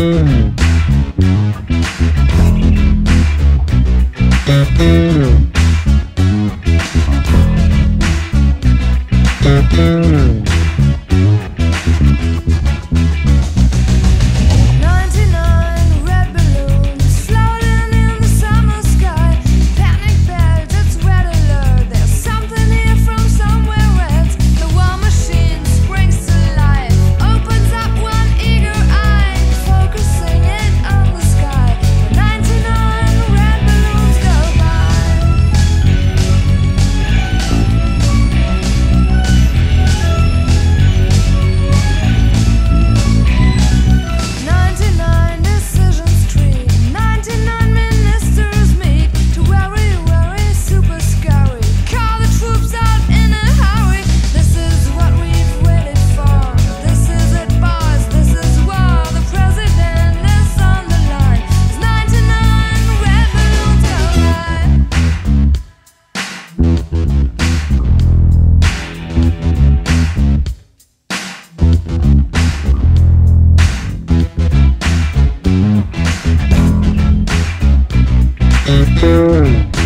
Mm-hmm. Boom.